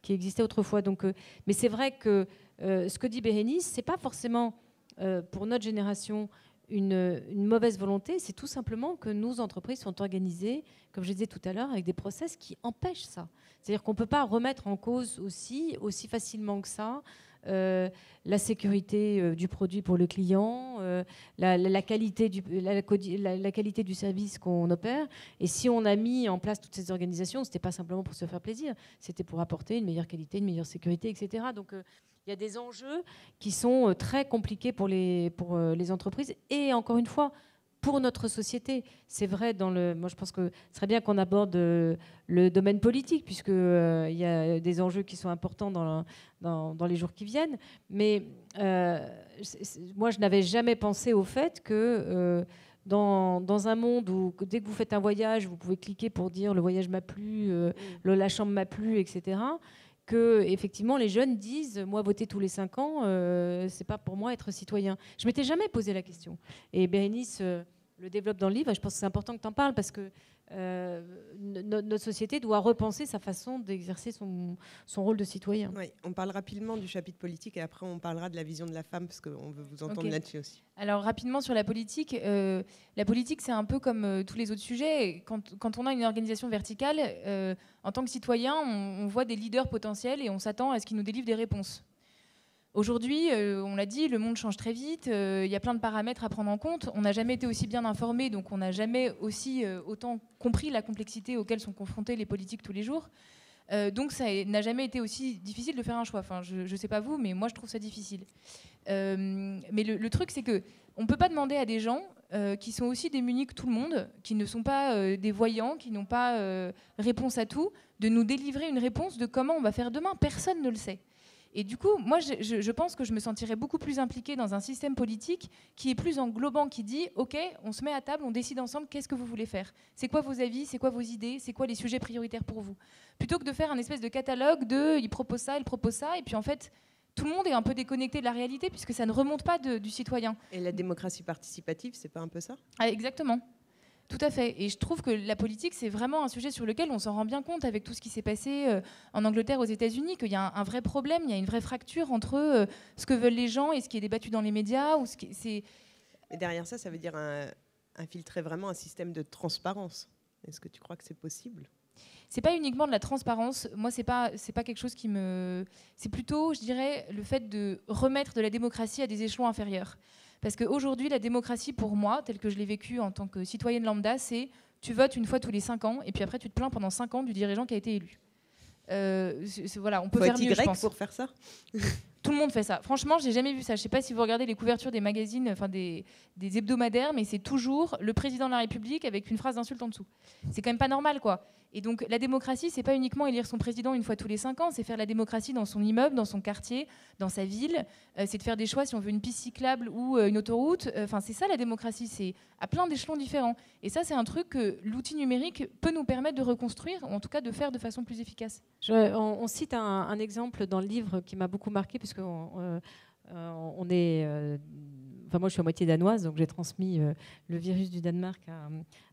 qui existait autrefois. Donc, mais c'est vrai que ce que dit Bérénice, c'est pas forcément pour notre génération une, mauvaise volonté, c'est tout simplement que nos entreprises sont organisées, comme je disais tout à l'heure, avec des process qui empêchent ça. C'est-à-dire qu'on ne peut pas remettre en cause aussi, aussi facilement que ça, la sécurité euh, du produit pour le client, euh, la, qualité du, service qu'on opère. Et si on a mis en place toutes ces organisations, ce n'était pas simplement pour se faire plaisir, c'était pour apporter une meilleure qualité, une meilleure sécurité, etc. Donc il y a des enjeux qui sont très compliqués pour les entreprises. Et encore une fois, pour notre société. C'est vrai dans le. Moi, je pense que ce serait bien qu'on aborde euh, le domaine politique, puisque euh, il y a des enjeux qui sont importants dans, dans, les jours qui viennent. Mais euh, moi, je n'avais jamais pensé au fait que dans, dans, un monde où dès que vous faites un voyage, vous pouvez cliquer pour dire le voyage m'a plu, mm. la chambre m'a plu, etc. Que effectivement les jeunes disent moi voter tous les cinq ans, c'est pas pour moi être citoyen. Je m'étais jamais posé la question. Et Bérénice le développe dans le livre. Et je pense que c'est important que tu en parles parce que euh, notre société doit repenser sa façon d'exercer son, son, rôle de citoyen. Oui, on parle rapidement du chapitre politique et après on parlera de la vision de la femme parce qu'on veut vous entendre là-dessus aussi. Alors rapidement sur la politique, euh, la politique c'est un peu comme euh, tous les autres sujets. Quand, quand, on a une organisation verticale, en tant que citoyen, on, on voit des leaders potentiels et on s'attend à ce qu'ils nous délivrent des réponses. Aujourd'hui, euh, on l'a dit, le monde change très vite, euh, il y a plein de paramètres à prendre en compte. On n'a jamais été aussi bien informé, donc on n'a jamais aussi euh, autant compris la complexité auxquelles sont confrontés les politiques tous les jours. donc ça n'a jamais été aussi difficile de faire un choix. Enfin, je ne sais pas vous, mais moi je trouve ça difficile. mais le, truc, c'est que on ne peut pas demander à des gens qui sont aussi démunis que tout le monde, qui ne sont pas des voyants, qui n'ont pas réponse à tout, de nous délivrer une réponse de comment on va faire demain. Personne ne le sait. Et du coup, moi, je, pense que je me sentirais beaucoup plus impliquée dans un système politique qui est plus englobant, qui dit, OK, on se met à table, on décide ensemble qu'est-ce que vous voulez faire? C'est quoi vos avis, c'est quoi vos idées, c'est quoi les sujets prioritaires pour vous? Plutôt que de faire un espèce de catalogue de, il propose ça, il propose ça, et puis en fait, tout le monde est un peu déconnecté de la réalité puisque ça ne remonte pas du citoyen. Et la démocratie participative, c'est pas un peu ça? Ah, Exactement. Tout à fait. Et je trouve que la politique, c'est vraiment un sujet sur lequel on s'en rend bien compte avec tout ce qui s'est passé euh, en Angleterre, aux États-Unis, qu'il y a un, vrai problème, il y a une vraie fracture entre euh, ce que veulent les gens et ce qui est débattu dans les médias. Ou ce qui. Mais derrière ça, ça veut dire infiltrer vraiment un système de transparence. Est-ce que tu crois que c'est possible? C'est pas uniquement de la transparence. Moi, c'est pas c'est pas quelque chose qui me. C'est plutôt, je dirais, le fait de remettre de la démocratie à des échelons inférieurs. Parce qu'aujourd'hui, la démocratie, pour moi, telle que je l'ai vécue en tant que citoyenne lambda, c'est tu votes une fois tous les cinq ans, et puis après, tu te plains pendant cinq ans du dirigeant qui a été élu. voilà, on peut Faut faire mieux, je pense. pour faire ça Tout le monde fait ça. Franchement, j'ai jamais vu ça. Je sais pas si vous regardez les couvertures des magazines, enfin des, des hebdomadaires, mais c'est toujours le président de la République avec une phrase d'insulte en dessous. C'est quand même pas normal, quoi. Et donc la démocratie, c'est pas uniquement élire son président une fois tous les cinq ans, c'est faire la démocratie dans son immeuble, dans son quartier, dans sa ville. Euh, c'est de faire des choix si on veut une piste cyclable ou euh, une autoroute. Euh, enfin, c'est ça la démocratie, c'est à plein d'échelons différents. Et ça, c'est un truc que l'outil numérique peut nous permettre de reconstruire, ou en tout cas de faire de façon plus efficace. On, cite un, exemple dans le livre qui m'a beaucoup marqué, puisque on, on est. euh, Enfin, moi, je suis à moitié danoise, donc j'ai transmis euh, le virus du Danemark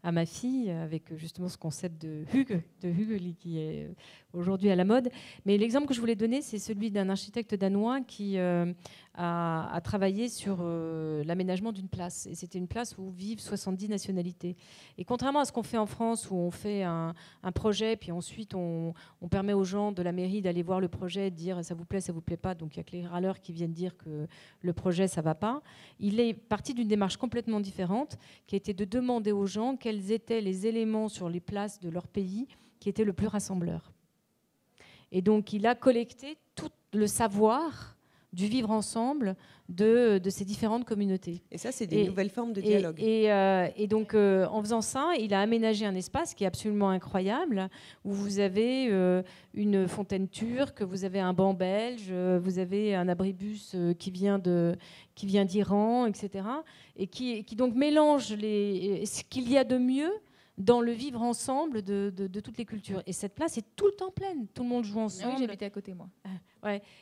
à, ma fille avec euh, justement ce concept de Hugues, de Hugues qui est euh, aujourd'hui à la mode. Mais l'exemple que je voulais donner, c'est celui d'un architecte danois qui euh, a travaillé sur euh, l'aménagement d'une place. Et c'était une place où vivent 70 nationalités. Et contrairement à ce qu'on fait en France, où on fait un, projet, puis ensuite on, permet aux gens de la mairie d'aller voir le projet, de dire ça vous plaît, ça vous plaît pas. Donc il y a que les râleurs qui viennent dire que le projet ça va pas. Il est parti d'une démarche complètement différente, qui était de demander aux gens quels étaient les éléments sur les places de leur pays qui étaient le plus rassembleurs. Et donc il a collecté tout le savoir du vivre ensemble de, de ces différentes communautés. Et ça, c'est des Et- nouvelles formes de dialogue. Et, euh, et donc, euh, en faisant ça, il a aménagé un espace qui est absolument incroyable, où vous avez euh, une fontaine turque, vous avez un banc belge, vous avez un abribus qui vient de qui vient d'Iran, etc. Et qui, qui donc mélange les, ce qu'il y a de mieux dans le vivre ensemble de, de- de toutes les cultures. Et cette place est tout le temps pleine. Tout le monde joue Ah oui, ensemble. j'habitais à côté, moi.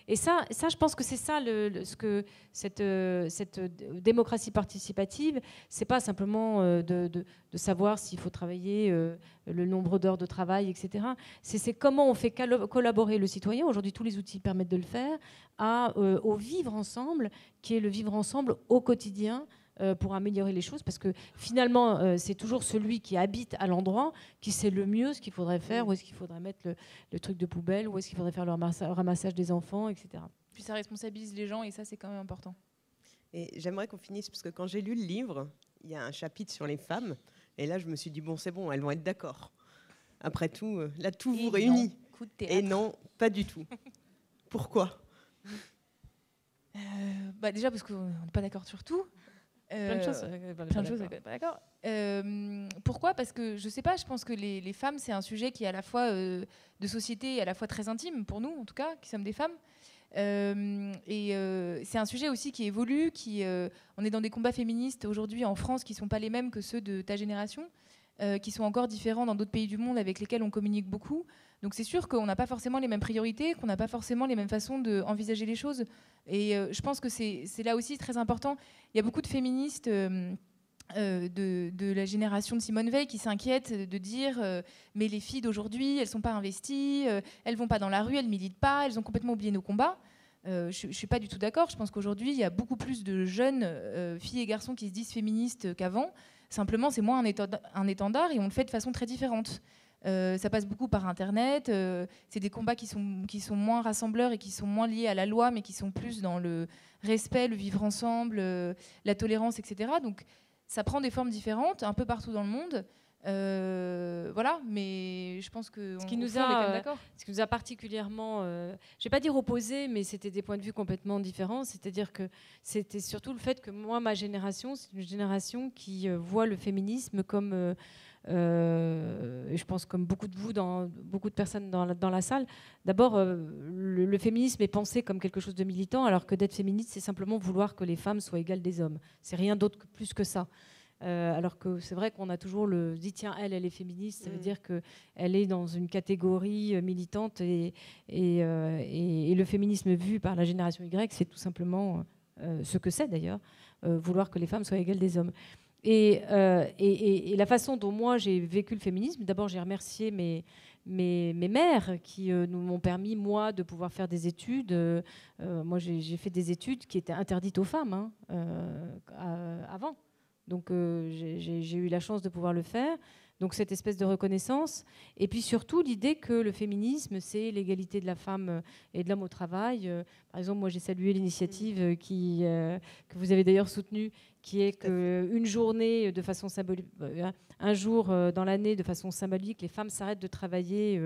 Et ça, ça, je pense que c'est ça le, le- ce que cette, euh, cette euh, démocratie participative, c'est pas simplement euh, de, de- de savoir s'il faut travailler euh, le nombre d'heures de travail, etc. C'est comment on fait collaborer le citoyen. Aujourd'hui, tous les outils permettent de le faire à, euh, au vivre ensemble, qui est le vivre ensemble au quotidien. Euh, pour améliorer les choses, parce que finalement, euh, c'est toujours celui qui habite à l'endroit qui sait le mieux ce qu'il faudrait faire, où est-ce qu'il faudrait mettre le, le truc de poubelle, où est-ce qu'il faudrait faire le ramassa- ramassage des enfants, etc. Puis ça responsabilise les gens et ça, c'est quand même important. Et j'aimerais qu'on finisse, parce que quand j'ai lu le livre, il y a un chapitre sur les femmes, et là, je me suis dit, bon, c'est bon, elles vont être d'accord. Après tout, euh, là, tout Et vous non. réunit. Coup de Et non, pas du tout. Pourquoi? Euh, bah déjà parce qu'on n'est pas d'accord sur tout. Plein de Euh, choses. plein de pas choses, d'accord. pas d'accord. Euh, pourquoi? Parce que je sais pas, je pense que les, les femmes, c'est un sujet qui est à la fois euh, de société et à la fois très intime pour nous, en tout cas, qui sommes des femmes. Euh, et euh, c'est un sujet aussi qui évolue, qui, euh, on est dans des combats féministes aujourd'hui en France qui sont pas les mêmes que ceux de ta génération, euh, qui sont encore différents dans d'autres pays du monde avec lesquels on communique beaucoup. Donc c'est sûr qu'on n'a pas forcément les mêmes priorités, qu'on n'a pas forcément les mêmes façons d'envisager les choses. Et euh, je pense que c'est là aussi très important. Il y a beaucoup de féministes euh, de, la génération de Simone Veil qui s'inquiètent de dire mais les filles d'aujourd'hui, elles sont pas investies, euh, elles vont pas dans la rue, elles militent pas, elles ont complètement oublié nos combats. Je, je suis pas du tout d'accord. Je pense qu'aujourd'hui, il y a beaucoup plus de jeunes filles et garçons qui se disent féministes qu'avant. Simplement, c'est moins un étendard, et on le fait de façon très différente. Euh, ça passe beaucoup par Internet. euh, c'est des combats qui sont, qui sont moins rassembleurs et qui sont moins liés à la loi, mais qui sont plus dans le respect, le vivre ensemble, euh, la tolérance, etc. Donc, ça prend des formes différentes un peu partout dans le monde. Euh, voilà, mais je pense que Ce qui nous a, quand même euh, d'accord. Ce qui nous a particulièrement, euh, je vais pas dire opposé, mais c'était des points de vue complètement différents. C'est-à-dire que c'était surtout le fait que moi, ma génération, c'est une génération qui euh, voit le féminisme comme, euh, je pense comme beaucoup de vous, dans, beaucoup de personnes dans la, dans la salle. D'abord, euh, le, le féminisme est pensé comme quelque chose de militant, alors que d'être féministe, c'est simplement vouloir que les femmes soient égales des hommes. C'est rien d'autre que plus que ça. Euh, alors que c'est vrai qu'on a toujours le dit tiens elle elle est féministe ça veut Mm. dire que elle est dans une catégorie euh, militante et, et, euh, et- et le féminisme vu par la génération Y, c'est tout simplement euh, ce que c'est d'ailleurs, vouloir que les femmes soient égales des hommes. Et, la façon dont moi j'ai vécu le féminisme, d'abord j'ai remercié mes, mes, mes mères qui euh, nous m'ont permis, moi, de pouvoir faire des études. Euh, moi j'ai fait des études qui étaient interdites aux femmes hein, euh, avant. Donc euh, j'ai- eu la chance de pouvoir le faire, Donc cette espèce de reconnaissance. Et puis surtout l'idée que le féminisme, c'est l'égalité de la femme et de l'homme au travail. Par exemple, moi j'ai salué l'initiative qui, que vous avez d'ailleurs soutenue, qui est qu'une journée de façon symbolique, un jour dans l'année de façon symbolique, les femmes s'arrêtent de travailler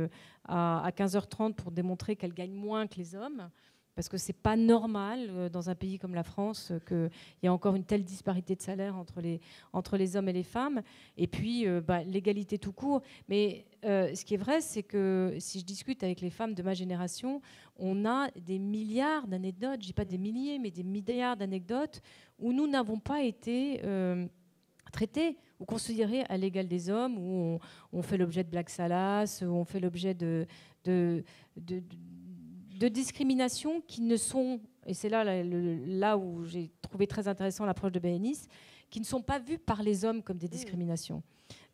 à 15h30 pour démontrer qu'elles gagnent moins que les hommes parce que c'est pas normal euh, dans un pays comme la France euh, qu'il y ait encore une telle disparité de salaire entre les, hommes et les femmes. Et puis, euh, bah, l'égalité tout court. Mais ce qui est vrai, c'est que si je discute avec les femmes de ma génération, on a des milliards d'anecdotes, je dis pas des milliers, mais des milliards d'anecdotes où nous n'avons pas été traités ou considérés à l'égal des hommes, où on, fait l'objet de black salas, où on fait l'objet de discrimination qui ne sont, et c'est là, là où j'ai trouvé très intéressant l'approche de Béhénis, qui ne sont pas vues par les hommes comme des mmh.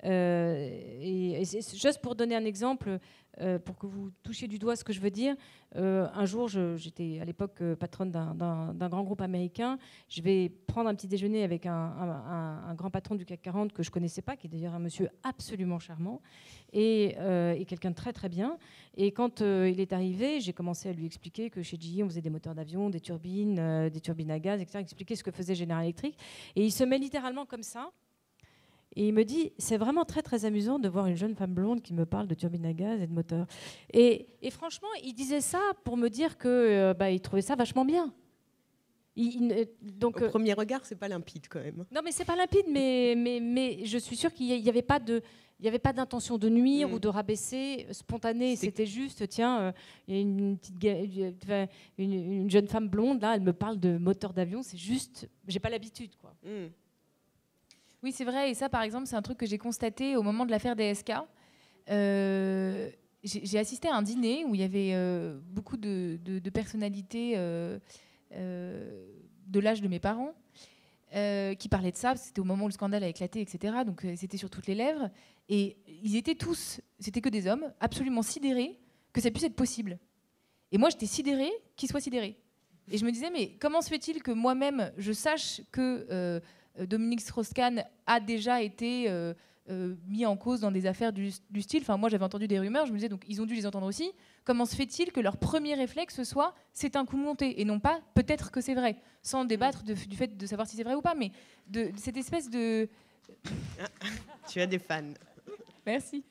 Euh, et, juste pour donner un exemple, euh, pour que vous touchiez du doigt ce que je veux dire, euh, un jour, j'étais à l'époque patronne d'un grand groupe américain. Je vais prendre un petit déjeuner avec un, grand patron du CAC 40 que je connaissais pas, qui est d'ailleurs un monsieur absolument charmant et, et quelqu'un de très très bien. Et quand il est arrivé, j'ai commencé à lui expliquer que chez GE, on faisait des moteurs d'avion, des turbines, des turbines à gaz, etc. Expliquer ce que faisait General Electric. Et il se met littéralement comme ça et il me dit, c'est vraiment très très amusant de voir une jeune femme blonde qui me parle de turbine à gaz et de moteur. Et, franchement, il disait ça pour me dire que euh, bah, il trouvait ça vachement bien. Il, donc, Au euh, premier regard, c'est pas limpide quand même. Non, mais c'est pas limpide, mais, mais, mais je suis sûre qu'il n'y avait pas de, il n'y avait pas d'intention de nuire mm. ou de rabaisser, spontané. C'était juste, tiens, euh, il y a une, petite, une, jeune femme blonde là, elle me parle de moteur d'avion. C'est juste, j'ai pas l'habitude, quoi. Mm. Oui, c'est vrai. Et ça, par exemple, c'est un truc que j'ai constaté au moment de l'affaire DSK. Euh, j'ai assisté à un dîner où il y avait euh, beaucoup de, personnalités euh, de l'âge de mes parents qui parlaient de ça. C'était au moment où le scandale a éclaté, etc. Donc c'était sur toutes les lèvres. Et ils étaient tous, c'était que des hommes, absolument sidérés que ça puisse être possible. Et moi, j'étais sidérée qu'ils soient sidérés. Et je me disais, mais comment se fait-il que moi-même, je sache que euh, Dominique Strauss-Kahn a déjà été euh, euh, mis en cause dans des affaires du, style. Enfin, moi, j'avais entendu des rumeurs, je me disais, donc ils ont dû les entendre aussi. Comment se fait-il que leur premier réflexe soit c'est un coup monté et non pas peut-être que c'est vrai, sans débattre du fait de savoir si c'est vrai ou pas, mais de, de cette espèce de. tu as des fans. Merci.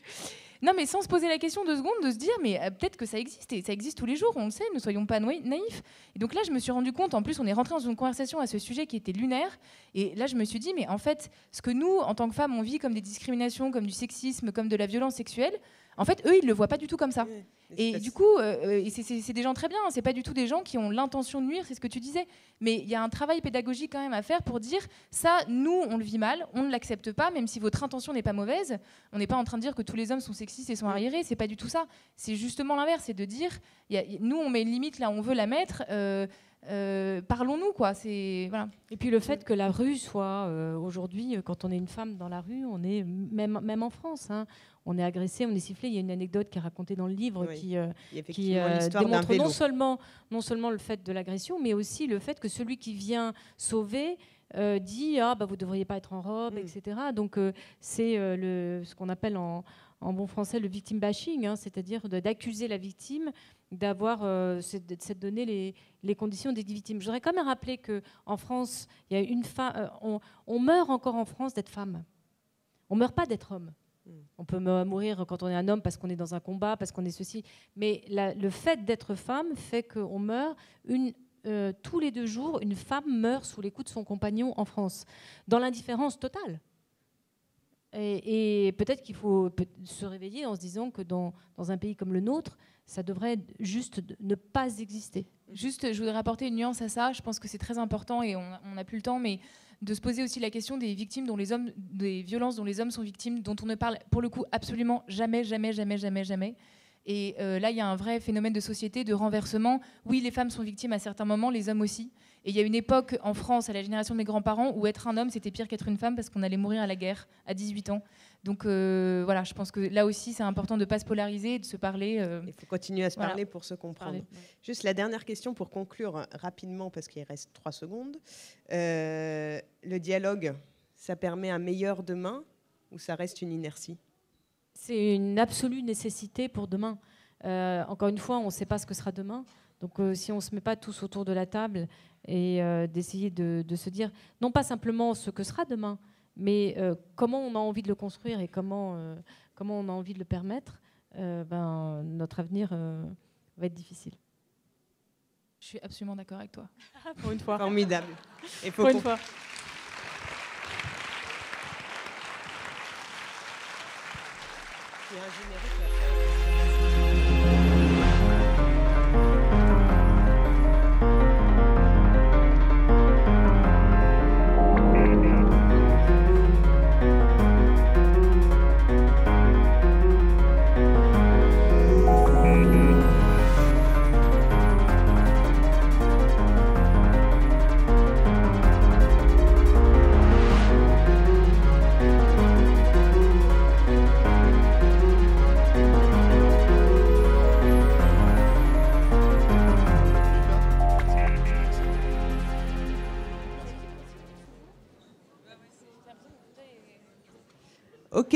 Non, mais sans se poser la question deux secondes, de se dire, mais euh, peut-être que ça existe, et ça existe tous les jours, on le sait, ne soyons pas naïfs. Et donc là, je me suis rendu compte, en plus, on est rentré dans une conversation à ce sujet qui était lunaire, et là, je me suis dit, mais en fait, ce que nous, en tant que femmes, on vit comme des discriminations, comme du sexisme, comme de la violence sexuelle, en fait, eux, ils le voient pas du tout comme ça. Et du coup, euh, euh, c'est des gens très bien. Hein. C'est pas du tout des gens qui ont l'intention de nuire. C'est ce que tu disais. Mais il y a un travail pédagogique quand même à faire pour dire ça. Nous, on le vit mal. On ne l'accepte pas, même si votre intention n'est pas mauvaise. On n'est pas en train de dire que tous les hommes sont sexistes et sont arriérés. C'est pas du tout ça. C'est justement l'inverse. C'est de dire, nous, on met une limite là, où on veut la mettre. Euh, euh, parlons-nous quoi. C'est voilà. Et puis le fait que la rue soit euh, aujourd'hui, euh, quand on est une femme dans la rue, on est même même en France, hein, on est agressé, on est sifflé. Il y a une anecdote qui est racontée dans le livre qui, qui démontre non seulement non seulement le fait de l'agression, mais aussi le fait que celui qui vient sauver dit ah bah vous devriez pas être en robe, mm. etc. Donc c'est le ce qu'on appelle en, en bon français le victim bashing, hein, c'est-à-dire d'accuser la victime d'avoir euh, de donner les, les, conditions des victimes. Je voudrais quand même rappeler que en France, il y a une euh, on, on, meurt encore en France d'être femme. On meurt pas d'être homme. Hmm. On peut mourir quand on est un homme parce qu'on est dans un combat, parce qu'on est ceci. Mais le fait d'être femme fait qu'on meurt une, euh, tous les deux jours. Une femme meurt sous les coups de son compagnon en France, dans l'indifférence totale. Et, peut-être qu'il faut se réveiller en se disant que dans, dans, un pays comme le nôtre, ça devrait juste ne pas exister. Juste, je voudrais apporter une nuance à ça. Je pense que c'est très important et on n'a plus le temps, mais de se poser aussi la question des victimes dont les hommes, des violences dont les hommes sont victimes, dont on ne parle pour le coup absolument jamais, jamais, jamais, jamais, jamais. Et euh, là, il y a un vrai phénomène de société, de renversement. Oui, les femmes sont victimes à certains moments, les hommes aussi. Et il y a une époque en France, à la génération de mes grands-parents, où être un homme, c'était pire qu'être une femme parce qu'on allait mourir à la guerre à 18 ans. Donc euh, voilà, je pense que là aussi, c'est important de ne pas se polariser, de se parler. Euh, il faut continuer à se parler pour se comprendre. Juste la dernière question pour conclure rapidement, parce qu'il reste trois secondes. le dialogue, ça permet un meilleur demain ou ça reste une inertie? C'est une absolue nécessité pour demain. Euh, encore une fois, on ne sait pas ce que sera demain. Donc euh, si on ne se met pas tous autour de la table et euh, d'essayer de, se dire, non pas simplement ce que sera demain, mais comment on a envie de le construire et comment, comment on a envie de le permettre, ben, notre avenir va être difficile. Je suis absolument d'accord avec toi. Pour une fois. Formidable. Et Pour une fois. Il y a un générique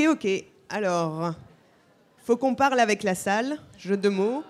Ok. Alors, faut qu'on parle avec la salle. Jeu de mots.